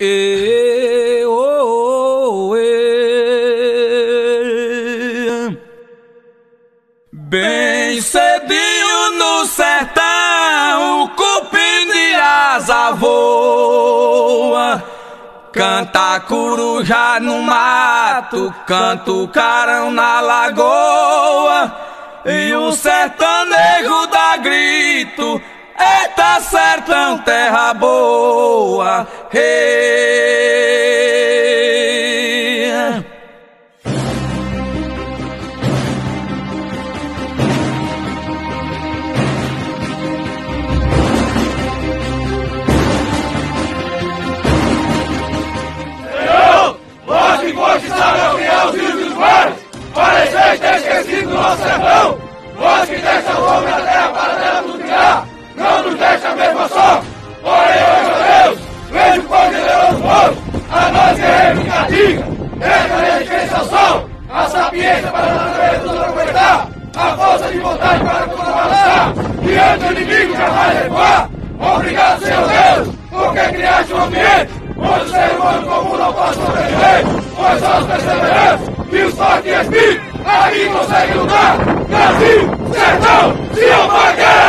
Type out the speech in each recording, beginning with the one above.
E, e. Bem cedinho no sertão, o cupim de asa voa. Canta coruja no mato, canta o carão na lagoa. E o sertanejo dá grito Eita sertão, terra boa. Hey. Resistência ao sol, a sapiência para a natureza nos aproveitar, a força de vontade para contrabalançar, diante do inimigo jamais recuar. Obrigado, Senhor Deus, porque criaste um ambiente onde o ser humano comum não pode sobreviver, pois só os perseverantes e os fortes de espírito aqui conseguem lutar. Brasil, sertão, se apaguem!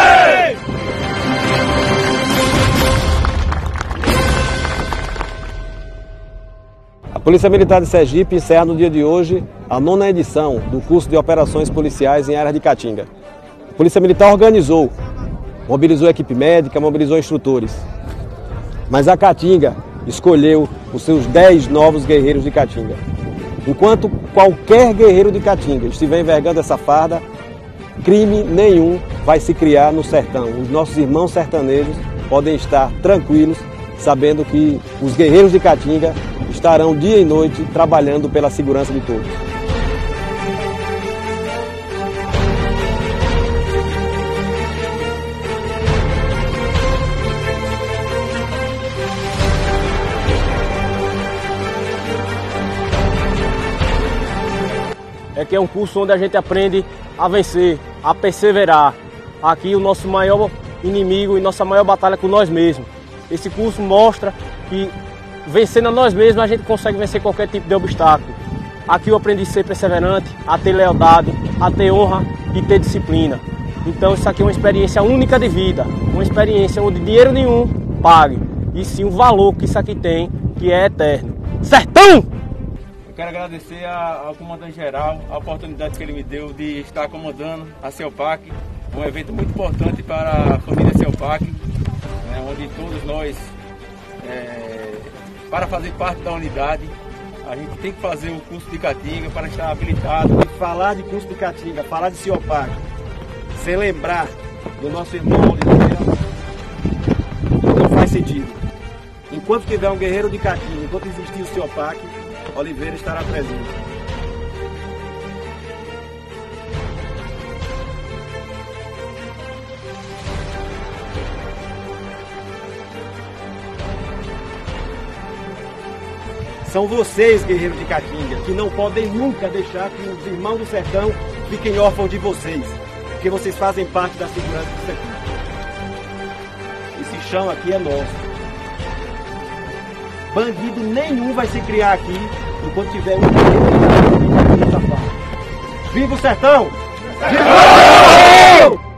A Polícia Militar de Sergipe encerra no dia de hoje a nona edição do curso de operações policiais em área de Caatinga. A Polícia Militar organizou, mobilizou a equipe médica, mobilizou instrutores. Mas a Caatinga escolheu os seus 10 novos guerreiros de Caatinga. Enquanto qualquer guerreiro de Caatinga estiver envergando essa farda, crime nenhum vai se criar no sertão. Os nossos irmãos sertanejos podem estar tranquilos, sabendo que os guerreiros de Caatinga estarão dia e noite trabalhando pela segurança de todos. É que é um curso onde a gente aprende a vencer, a perseverar. Aqui o nosso maior inimigo e nossa maior batalha é com nós mesmos. Esse curso mostra que vencendo a nós mesmos, a gente consegue vencer qualquer tipo de obstáculo. Aqui eu aprendi a ser perseverante, a ter lealdade, a ter honra e ter disciplina. Então isso aqui é uma experiência única de vida, uma experiência onde dinheiro nenhum pague, e sim o valor que isso aqui tem, que é eterno. Sertão! Eu quero agradecer ao comandante-geral a oportunidade que ele me deu de estar comandando a CELPAC, um evento muito importante para a família CELPAC, né, onde todos nós é, para fazer parte da unidade, a gente tem que fazer o curso de Caatinga para estar habilitado. E falar de curso de Caatinga, falar de Ciopac, sem lembrar do nosso irmão Oliveira, não faz sentido. Enquanto tiver um guerreiro de Caatinga, enquanto existir o Ciopac, Oliveira estará presente. São vocês, guerreiros de Caatinga, que não podem nunca deixar que os irmãos do sertão fiquem órfãos de vocês, porque vocês fazem parte da segurança do sertão. Esse chão aqui é nosso. Bandido nenhum vai se criar aqui enquanto tiver um Viva o sertão! Viva o sertão!